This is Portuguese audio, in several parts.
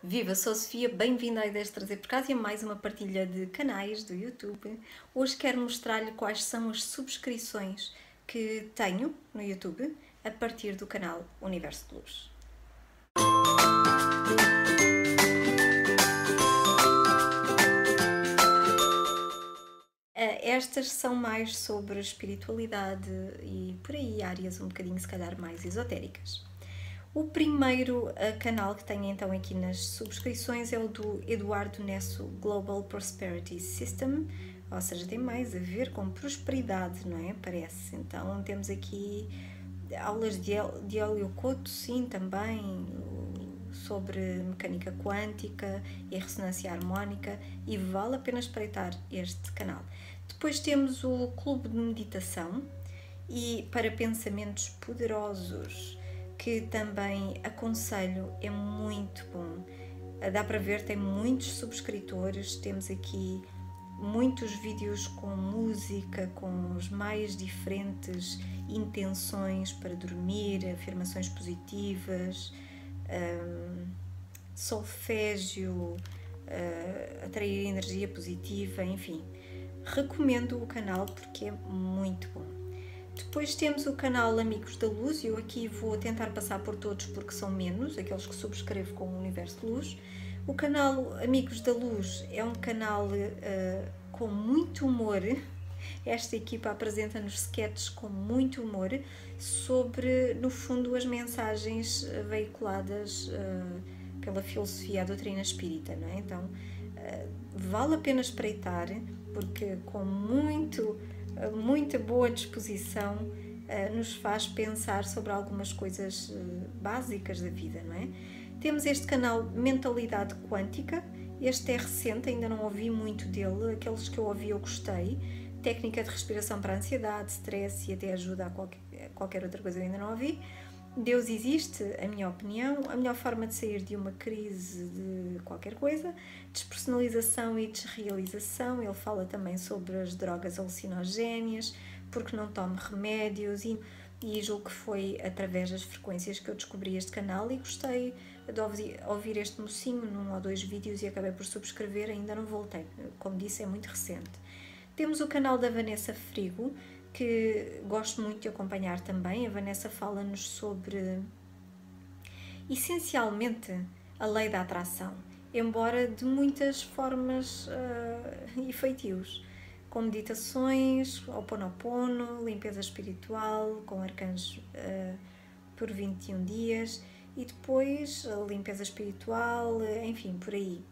Viva, sou Sofia, bem-vinda à Ideias de Trazer por Casa e a mais uma partilha de canais do YouTube. Hoje quero mostrar-lhe quais são as subscrições que tenho no YouTube a partir do canal Universo de Luz. Eh, estas são mais sobre espiritualidade e por aí áreas um bocadinho se calhar mais esotéricas. O primeiro uh, canal que tenho então aqui nas subscrições é o do Eduardo Nesso Global Prosperity System, ou seja, tem mais a ver com prosperidade, não é? Parece. Então temos aqui aulas de, de Helio Couto, sim, também, sobre mecânica quântica e ressonância harmónica, e vale a pena espreitar este canal. Depois temos o Clube de Meditação e para pensamentos poderosos que também aconselho, é muito bom. Dá para ver, tem muitos subscritores, temos aqui muitos vídeos com música, com as mais diferentes intenções para dormir, afirmações positivas, um, solfégio, uh, atrair energia positiva, enfim. Recomendo o canal porque é muito bom. Depois temos o canal Amigos da Luz, eu aqui vou tentar passar por todos porque são menos, aqueles que subscrevo com o Universo de Luz. O canal Amigos da Luz é um canal uh, com muito humor. Esta equipa apresenta-nos sketches com muito humor sobre, no fundo, as mensagens veiculadas uh, pela filosofia, a doutrina espírita, não é? Então, uh, vale a pena espreitar, porque com muito muita boa disposição uh, nos faz pensar sobre algumas coisas uh, básicas da vida, não é? Temos este canal Mentalidade Quântica, este é recente, ainda não ouvi muito dele, aqueles que eu ouvi eu gostei. Técnica de respiração para ansiedade, stress e até ajuda a qualquer, qualquer outra coisa eu ainda não ouvi. Deus existe, a minha opinião, a melhor forma de sair de uma crise de qualquer coisa, despersonalização e desrealização. Ele fala também sobre as drogas alucinogénias, porque não tome remédios e, e julgo que foi através das frequências que eu descobri este canal e gostei de ouvir este mocinho num ou dois vídeos e acabei por subscrever, ainda não voltei, como disse é muito recente. Temos o canal da Vanessa Frigo, que gosto muito de acompanhar também. A Vanessa fala-nos sobre essencialmente a lei da atração, embora de muitas formas uh, e feitios, com meditações, oponopono, limpeza espiritual, com arcanjos uh, por 21 dias e depois limpeza espiritual, enfim, por aí.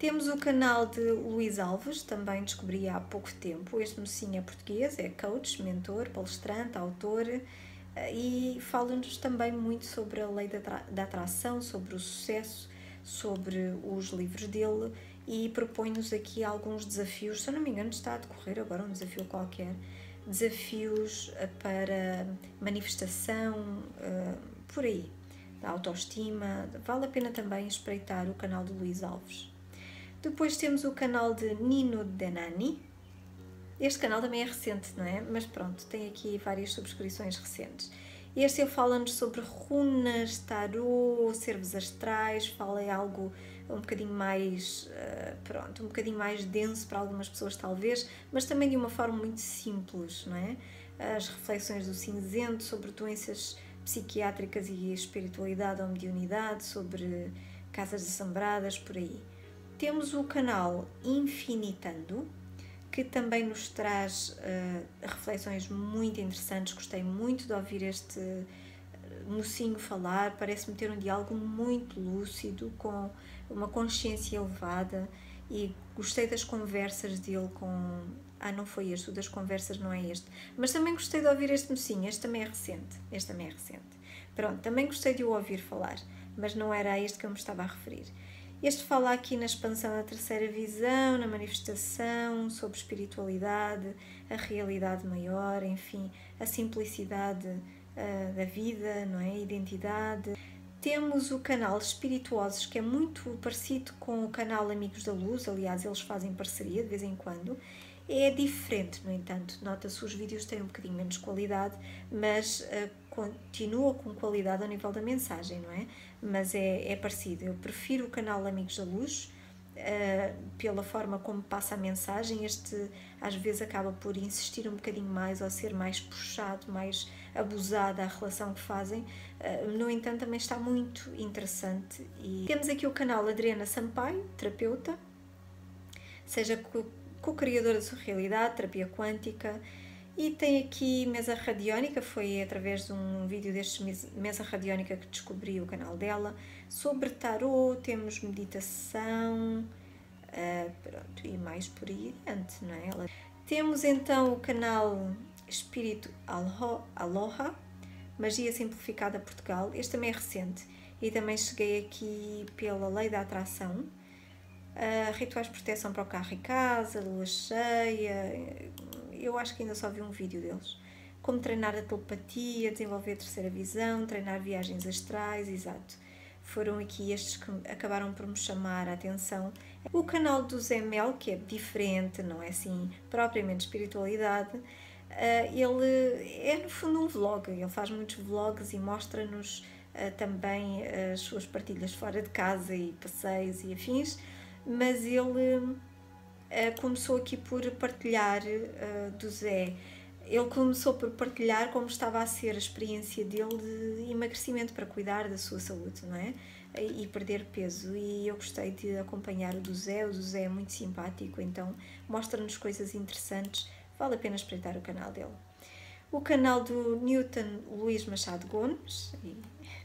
Temos o canal de Luís Alves, também descobri há pouco tempo. Este mocinho é português, é coach, mentor, palestrante, autor eh, e fala-nos também muito sobre a lei da atração, sobre o sucesso, sobre os livros dele e propõe-nos aqui alguns desafios. Se eu não me engano, está a decorrer agora um desafio qualquer desafios eh, para manifestação, eh, por aí, da autoestima. Vale a pena também espreitar o canal de Luís Alves. Depois temos o canal de Nino Denani. Este canal também é recente, não é? Mas pronto, tem aqui várias subscrições recentes. Este ele fala-nos sobre runas, tarô, servos astrais, fala em algo um bocadinho mais, uh, pronto, um bocadinho mais denso para algumas pessoas talvez, mas também de uma forma muito simples, não é? As reflexões do cinzento sobre doenças psiquiátricas e espiritualidade ou mediunidade, sobre casas assombradas, por aí. Temos o canal Infinitando, que também nos traz uh, reflexões muito interessantes. Gostei muito de ouvir este eh, mocinho falar, parece-me ter um diálogo muito lúcido, com uma consciência elevada e gostei das conversas dele com. Ah, não foi este, o das conversas não é este. Mas também gostei de ouvir este mocinho, este também é recente. Este também é recente. Pronto, também gostei de o ouvir falar, mas não era a este que eu me estava a referir. Este fala aqui na expansão da terceira visão, na manifestação, sobre espiritualidade, a realidade maior, enfim, a simplicidade uh, da vida, não é? A identidade. Temos o canal Espirituosos, que é muito parecido com o canal Amigos da Luz, aliás, eles fazem parceria de vez em quando. É diferente, no entanto, nota-se os vídeos têm um bocadinho menos qualidade, mas uh, continua com qualidade ao nível da mensagem, não é? Mas é, é parecido. Eu prefiro o canal Amigos da Luz uh, pela forma como passa a mensagem. Este às vezes acaba por insistir um bocadinho mais ou ser mais puxado, mais abusada a relação que fazem. Uh, no entanto, também está muito interessante. E temos aqui o canal Adriana Sampaio, terapeuta, seja co-criadora de sua realidade, terapia quântica e tem aqui mesa radiónica, foi através de um vídeo deste mesa radiónica que descobri o canal dela. Sobre tarot, temos meditação, uh, pronto, e mais por aí adiante, não é? Ela... Temos então o canal Espírito Aloha, Magia Simplificada Portugal. Este também é recente e também cheguei aqui pela Lei da Atração. Uh, rituais de proteção para o carro e casa, lua cheia, eu acho que ainda só vi um vídeo deles. Como treinar a telepatia, desenvolver a terceira visão, treinar viagens astrais, exato. Foram aqui estes que acabaram por me chamar a atenção. O canal do Zé Mel, que é diferente, não é assim propriamente espiritualidade, eh, ele é no fundo um vlog. Ele faz muitos vlogs e mostra-nos eh, também as suas partilhas fora de casa e passeios e afins, mas ele começou aqui por partilhar uh, do Zé. Ele começou por partilhar como estava a ser a experiência dele de emagrecimento para cuidar da sua saúde, não é? E perder peso. E eu gostei de acompanhar o do Zé. O do Zé é muito simpático, então mostra-nos coisas interessantes. Vale a pena espreitar o canal dele. O canal do Newton Luís Machado Gomes,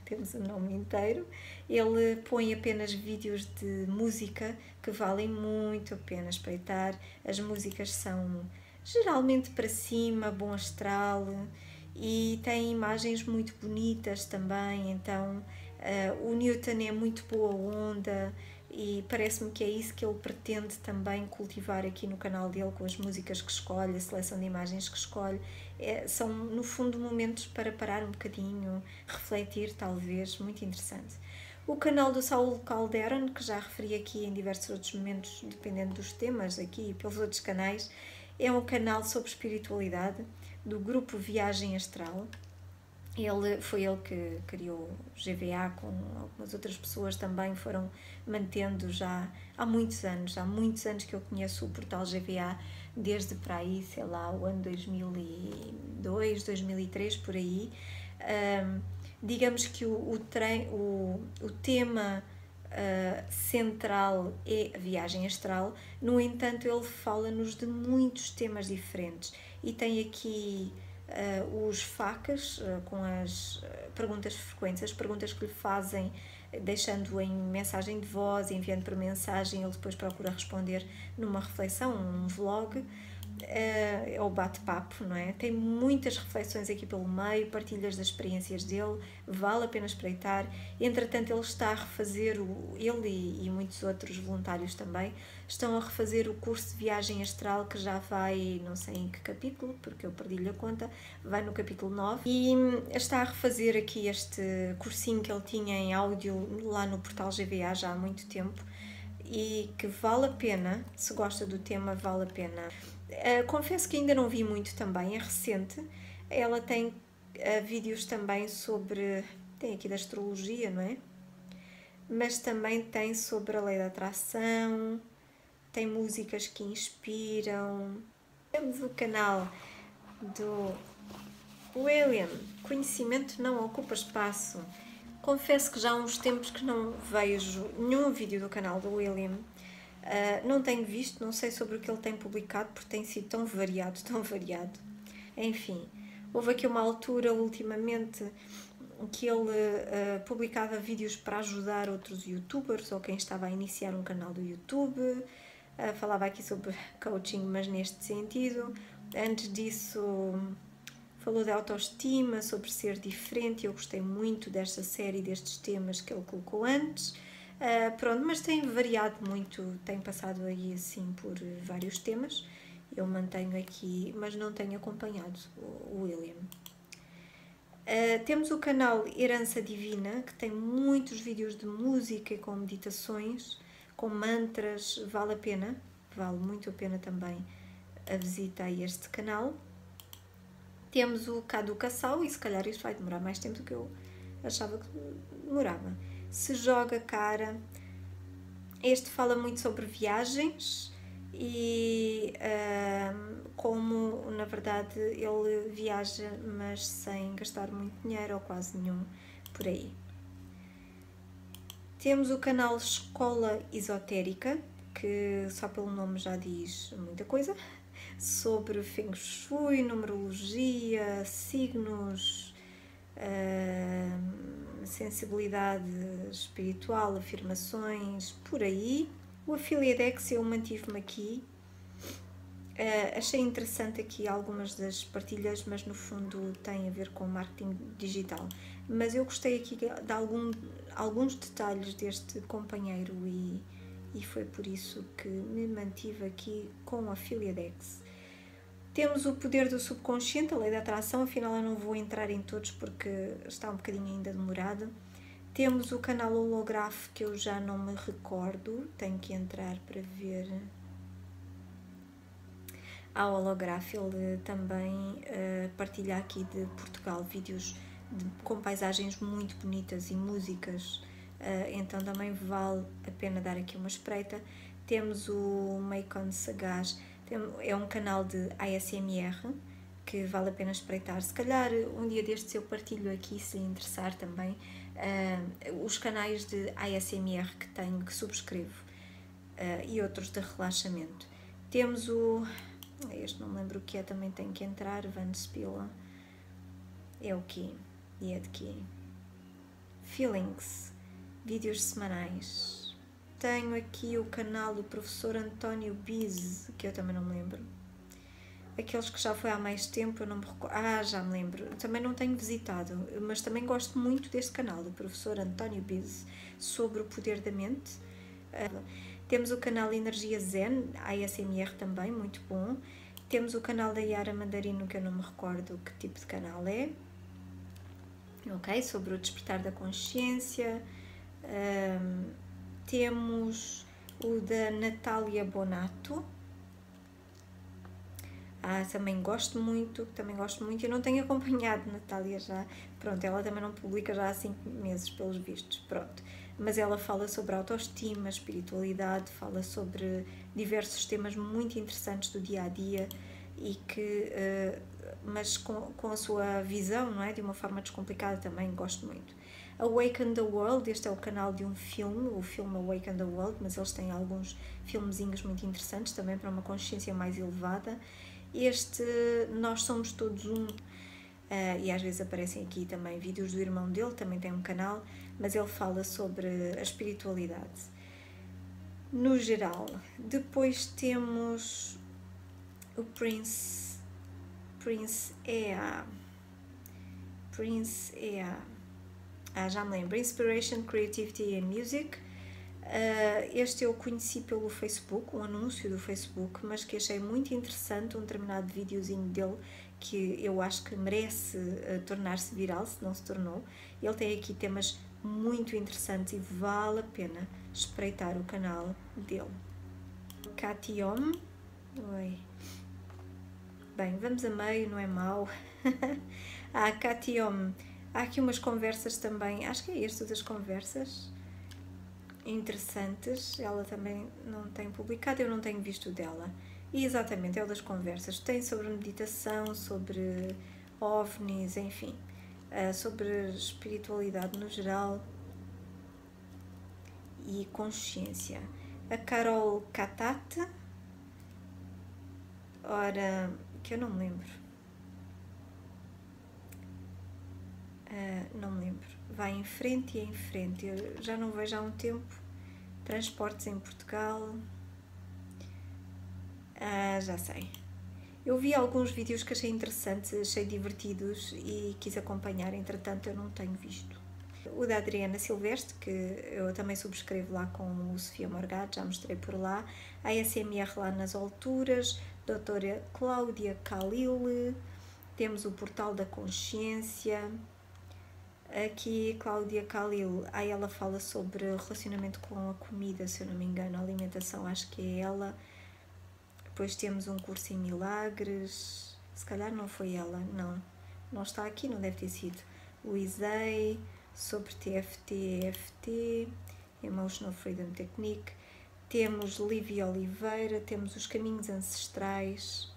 temos o nome inteiro, ele põe apenas vídeos de música que valem muito a pena espreitar. As músicas são geralmente para cima, bom astral e tem imagens muito bonitas também. Então uh, o Newton é muito boa onda e parece-me que é isso que ele pretende também cultivar aqui no canal dele com as músicas que escolhe, a seleção de imagens que escolhe. É, são no fundo momentos para parar um bocadinho, refletir talvez, muito interessante. O canal do Saulo Calderon, que já referi aqui em diversos outros momentos, dependendo dos temas aqui e pelos outros canais, é um canal sobre espiritualidade do grupo Viagem Astral. Ele foi ele que criou GVA com algumas outras pessoas também foram mantendo já há muitos anos, há muitos anos que eu conheço o portal GVA desde para aí, sei lá, o ano 2002, 2003 por aí. Um, digamos que o, o, trem, o, o tema uh, central é a viagem astral, no entanto, ele fala-nos de muitos temas diferentes e tem aqui uh, os facas uh, com as perguntas frequentes, as perguntas que lhe fazem, deixando em mensagem de voz, enviando por mensagem, ele depois procura responder numa reflexão, um vlog é, é o bate-papo, não é? Tem muitas reflexões aqui pelo meio, partilhas das experiências dele, vale a pena espreitar. Entretanto, ele está a refazer, o, ele e, e muitos outros voluntários também, estão a refazer o curso de viagem astral que já vai, não sei em que capítulo, porque eu perdi-lhe a conta, vai no capítulo 9 e hum, está a refazer aqui este cursinho que ele tinha em áudio lá no portal GVA já há muito tempo e que vale a pena, se gosta do tema, vale a pena. Uh, confesso que ainda não vi muito também, é recente. Ela tem uh, vídeos também sobre. tem aqui da astrologia, não é? Mas também tem sobre a lei da atração, tem músicas que inspiram. Temos o canal do William, Conhecimento não ocupa espaço Confesso que já há uns tempos que não vejo nenhum vídeo do canal do William. Uh, não tenho visto, não sei sobre o que ele tem publicado, porque tem sido tão variado, tão variado. Enfim, houve aqui uma altura ultimamente que ele uh, publicava vídeos para ajudar outros youtubers ou quem estava a iniciar um canal do YouTube. Uh, falava aqui sobre coaching, mas neste sentido. Antes disso, Falou de autoestima, sobre ser diferente. Eu gostei muito desta série, destes temas que ele colocou antes. Uh, pronto, mas tem variado muito, tem passado aí assim por vários temas. Eu mantenho aqui, mas não tenho acompanhado o William. Uh, temos o canal Herança Divina, que tem muitos vídeos de música com meditações, com mantras, vale a pena, vale muito a pena também a visita a este canal. Temos o Cadu Cassal, e se calhar isto vai demorar mais tempo do que eu achava que demorava. Se joga cara. Este fala muito sobre viagens e uh, como na verdade ele viaja, mas sem gastar muito dinheiro ou quase nenhum por aí. Temos o canal Escola Esotérica, que só pelo nome já diz muita coisa, sobre Feng Shui, numerologia, signos, uh, sensibilidade espiritual, afirmações, por aí. O Affiliadex eu mantive-me aqui. Uh, achei interessante aqui algumas das partilhas, mas no fundo tem a ver com marketing digital. Mas eu gostei aqui de algum, alguns detalhes deste companheiro e, e foi por isso que me mantive aqui com o Affiliadex. Temos o poder do subconsciente, a lei da atração, afinal eu não vou entrar em todos porque está um bocadinho ainda demorado. Temos o canal holográfico que eu já não me recordo, tenho que entrar para ver. A holográfico ele também uh, partilha aqui de Portugal vídeos de, com paisagens muito bonitas e músicas, uh, então também vale a pena dar aqui uma espreita. Temos o Macon Sagaz é um canal de ASMR que vale a pena espreitar. Se calhar um dia destes eu partilho aqui, se interessar também, uh, os canais de ASMR que tenho, que subscrevo uh, e outros de relaxamento. Temos o. Este não me lembro o que é, também tenho que entrar. Van Spila. É o quê? E é de quê? Feelings. Vídeos semanais tenho aqui o canal do professor António Biz, que eu também não me lembro. Aqueles que já foi há mais tempo, eu não me recordo. Ah, já me lembro. Também não tenho visitado, mas também gosto muito deste canal, do professor António Biz, sobre o poder da mente. Uh, temos o canal Energia Zen, ASMR também, muito bom. Temos o canal da Yara Mandarino, que eu não me recordo que tipo de canal é. Ok? Sobre o despertar da consciência. Um, temos o da Natália Bonato. Ah, também gosto muito, também gosto muito. Eu não tenho acompanhado Natália já. Pronto, ela também não publica já há 5 meses, pelos vistos. Pronto. Mas ela fala sobre autoestima, espiritualidade, fala sobre diversos temas muito interessantes do dia a dia e que, uh, mas com, com a sua visão, não é? De uma forma descomplicada também, gosto muito. Awaken the World, este é o canal de um filme, o filme Awaken the World, mas eles têm alguns filmezinhos muito interessantes também para uma consciência mais elevada. Este Nós Somos Todos Um, uh, e às vezes aparecem aqui também vídeos do irmão dele, também tem um canal, mas ele fala sobre a espiritualidade no geral. Depois temos o Prince, Prince Ea, Prince Ea ah, já me lembro, Inspiration, Creativity and Music. Uh, este eu conheci pelo Facebook, um anúncio do Facebook, mas que achei muito interessante, um determinado videozinho dele que eu acho que merece uh, tornar-se viral, se não se tornou. Ele tem aqui temas muito interessantes e vale a pena espreitar o canal dele. Katiom. Oi. Bem, vamos a meio, não é mau. ah, Katiom Há aqui umas conversas também, acho que é este das conversas interessantes. Ela também não tem publicado, eu não tenho visto dela. E exatamente, é o das conversas. Tem sobre meditação, sobre ovnis, enfim, eh, sobre espiritualidade no geral e consciência. A Carol Catate, ora, que eu não me lembro Uh, não me lembro. Vai em frente e em frente. Eu já não vejo há um tempo. Transportes em Portugal. Ah, já sei. Eu vi alguns vídeos que achei interessantes, achei divertidos e quis acompanhar, entretanto eu não tenho visto. O da Adriana Silvestre, que eu também subscrevo lá com o Sofia Morgado, já mostrei por lá. A SMR lá nas alturas, doutora Cláudia Khalil, temos o Portal da Consciência, Aqui, Cláudia Khalil, aí ela fala sobre relacionamento com a comida, se eu não me engano, a alimentação, acho que é ela. Depois temos um curso em milagres, Se calhar não foi ela, não. Não está aqui, não deve ter sido. Luizei, sobre TFT, EFT, Emotional Freedom Technique. Temos Livia Oliveira, temos os caminhos ancestrais.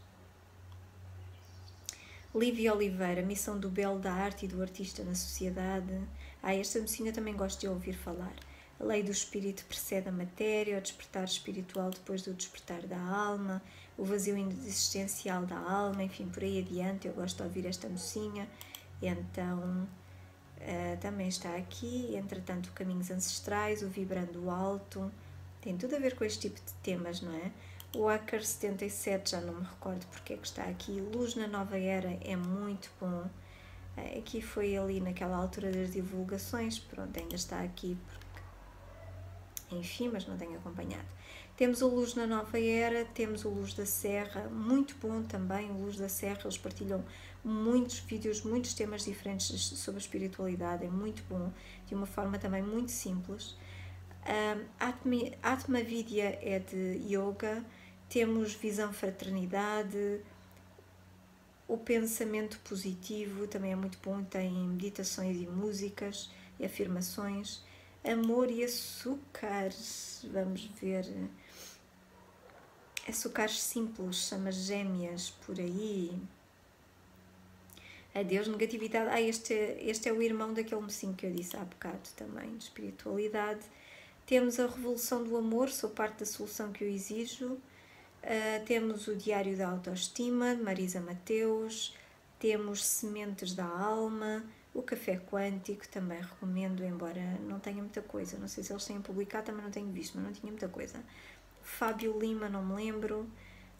Livia Oliveira, Missão do Belo da Arte e do Artista na Sociedade. Ah, esta mocinha também gosto de ouvir falar. A lei do espírito precede a matéria, o despertar espiritual depois do despertar da alma, o vazio existencial da alma, enfim, por aí adiante. Eu gosto de ouvir esta mocinha. Então, uh, também está aqui. Entretanto, Caminhos Ancestrais, o Vibrando Alto. Tem tudo a ver com este tipo de temas, não é? O Hacker 77, já não me recordo porque é que está aqui. Luz na Nova Era é muito bom. Uh, aqui foi ali naquela altura das divulgações. Pronto, ainda está aqui enfim, mas não tenho acompanhado. Temos o Luz na Nova Era, temos o Luz da Serra, muito bom também, o Luz da Serra, eles partilham muitos vídeos, muitos temas diferentes sobre a espiritualidade, é muito bom, de uma forma também muito simples. Um, Atma Vidya é de Yoga, temos Visão Fraternidade, o pensamento positivo também é muito bom, tem meditações e músicas e afirmações. Amor e açúcar. Vamos ver. Açúcares simples, chama gêmeas por aí. Adeus, negatividade. Ah, este, este é o irmão daquele mocinho que eu disse há bocado também, de espiritualidade. Temos a Revolução do Amor, sou parte da solução que eu exijo. Uh, temos o Diário da Autoestima, de Marisa Mateus. Temos Sementes da Alma o Café Quântico também recomendo, embora não tenha muita coisa. Não sei se eles têm publicado, também não tenho visto, mas não tinha muita coisa. Fábio Lima, não me lembro.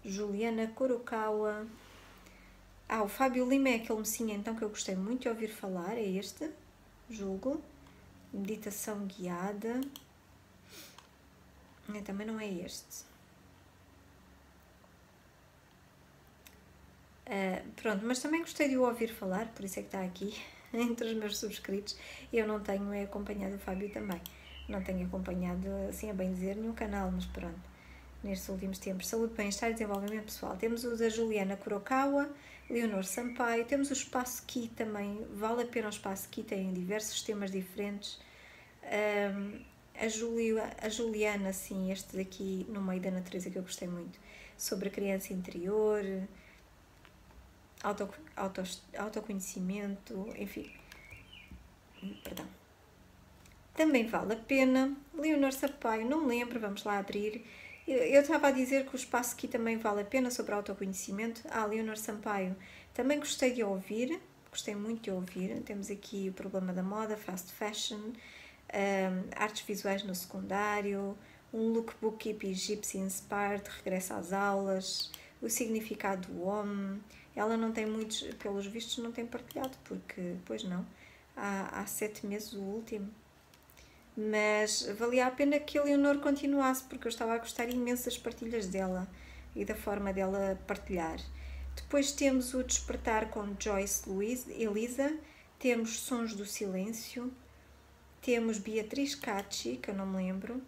Juliana Corocawa. Ah, o Fábio Lima é aquele mocinho então que eu gostei muito de ouvir falar, é este, julgo. Meditação guiada. Também não é este. Uh, pronto, mas também gostei de o ouvir falar, por isso é que está aqui. entre os meus subscritos. Eu não tenho é acompanhado o Fábio também. Não tenho acompanhado, assim a bem dizer, nenhum canal, mas pronto. Nestes últimos tempos, saúde, bem-estar e desenvolvimento pessoal. Temos o da Juliana Kurokawa, Leonor Sampaio, temos o Espaço Ki também, vale a pena o Espaço Ki, tem diversos temas diferentes. Um, a, Julia, a Juliana, assim, este daqui no meio da natureza que eu gostei muito, sobre a criança interior, auto, auto, autoconhecimento, enfim. Perdão. Também vale a pena. Leonor Sampaio, não me lembro, vamos lá abrir. Eu estava a dizer que o espaço aqui também vale a pena sobre autoconhecimento. Ah, Leonor Sampaio, também gostei de ouvir, gostei muito de ouvir. Temos aqui o problema da moda, fast fashion, um, artes visuais no secundário, um lookbook hippie gypsy inspired, regresso às aulas, o significado do homem, ela não tem muitos, pelos vistos, não tem partilhado, porque, pois não, há, há sete meses o último. Mas valia a pena que a Leonor continuasse, porque eu estava a gostar imenso das partilhas dela e da forma dela partilhar. Depois temos o Despertar com Joyce Louise, Elisa, temos Sons do Silêncio, temos Beatriz Cacci, que eu não me lembro,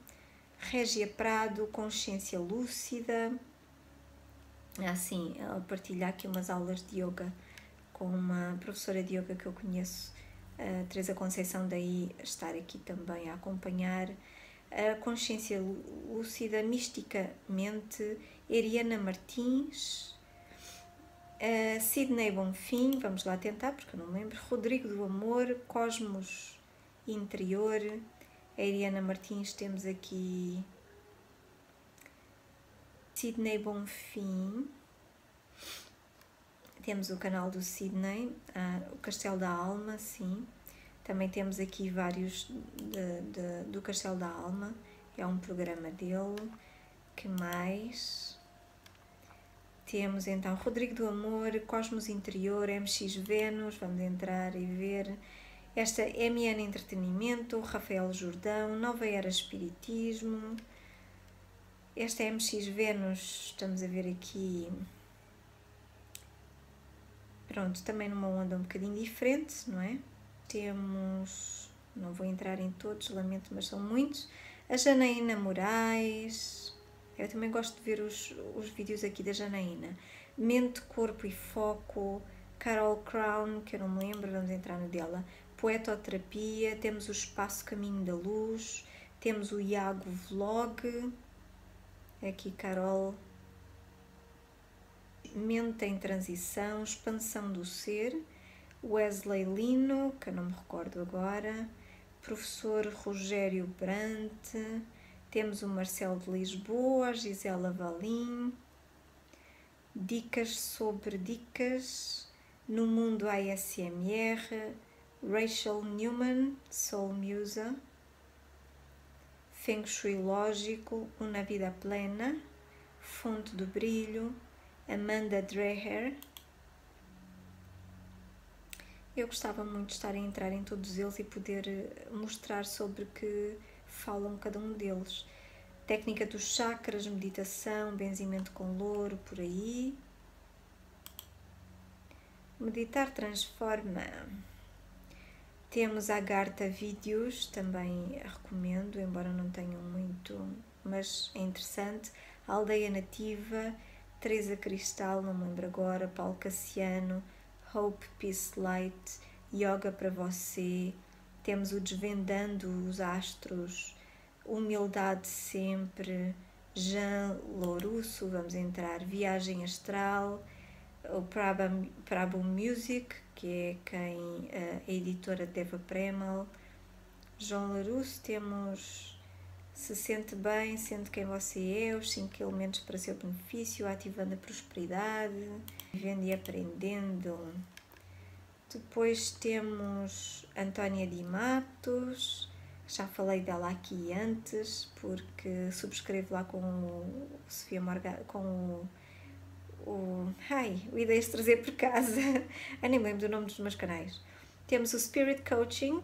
Régia Prado, Consciência Lúcida, assim, ela partilha aqui umas aulas de yoga com uma professora de yoga que eu conheço, a Teresa Conceição, daí estar aqui também a acompanhar. A Consciência Lúcida, Misticamente, Eriana Martins, Sidney Bonfim, vamos lá tentar porque eu não lembro, Rodrigo do Amor, Cosmos Interior, a Eriana Martins, temos aqui Sidney Bonfim. Temos o canal do Sidney, uh, o Castelo da Alma, sim. Também temos aqui vários de, de, do Castelo da Alma, é um programa dele. Que mais? Temos então Rodrigo do Amor, Cosmos Interior, MX Vênus, vamos entrar e ver. Esta MN Entretenimento, Rafael Jordão, Nova Era Espiritismo, esta é MX Vênus, estamos a ver aqui, pronto, também numa onda um bocadinho diferente, não é? Temos, não vou entrar em todos, lamento, mas são muitos. A Janaína Moraes, eu também gosto de ver os, os vídeos aqui da Janaína. Mente, Corpo e Foco, Carol Crown, que eu não me lembro, vamos entrar no dela, Poetoterapia, temos o Espaço Caminho da Luz, temos o Iago Vlog, aqui Carol, Mente em Transição, Expansão do Ser, Wesley Lino, que eu não me recordo agora, professor Rogério Brant, temos o Marcelo de Lisboa, Gisela Valim, dicas sobre dicas. No mundo ASMR, Rachel Newman, Soul Musa, Feng Shui Lógico, Uma Vida Plena, Fonte do Brilho, Amanda Dreher. Eu gostava muito de estar a entrar em todos eles e poder eh, mostrar sobre que falam cada um deles. Técnica dos chakras, meditação, benzimento com louro, por aí. Meditar transforma. Temos a Garta Vídeos, também recomendo, embora não tenham muito, mas é interessante. A Aldeia Nativa, Teresa Cristal, não me lembro agora, Paulo Cassiano, Hope Peace Light, Yoga para você. Temos o Desvendando os Astros, Humildade Sempre, Jean Lourusso, vamos entrar, Viagem Astral, o Prabhu Music, que é quem eh, a editora Deva Premal. João Larusso, temos Se Sente Bem, Sente Quem Você É, os 5 elementos para seu benefício, ativando a prosperidade, vivendo e aprendendo. Depois temos Antónia Di Matos, já falei dela aqui antes, porque subscrevo lá com o Sofia Morgado, com o o. Ai, o Ideias de Trazer por Casa. Eu nem lembro do nome dos meus canais. Temos o Spirit Coaching,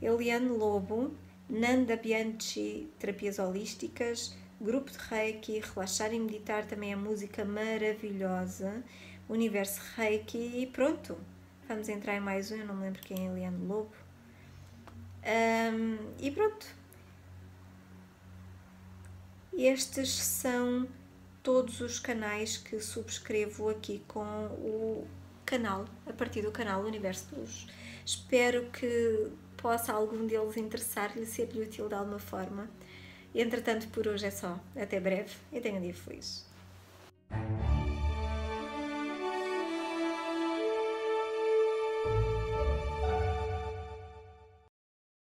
Eliane Lobo, Nanda Bianchi, Terapias Holísticas, Grupo de Reiki, Relaxar e Meditar também é música maravilhosa, Universo Reiki e pronto. Vamos entrar em mais um, eu não me lembro quem é Eliane Lobo. Um, e pronto. Estes são todos os canais que subscrevo aqui com o canal, a partir do canal Universo Luz. Espero que possa algum deles interessar-lhe ser-lhe útil de alguma forma. Entretanto, por hoje é só. Até breve e tenha um dia feliz.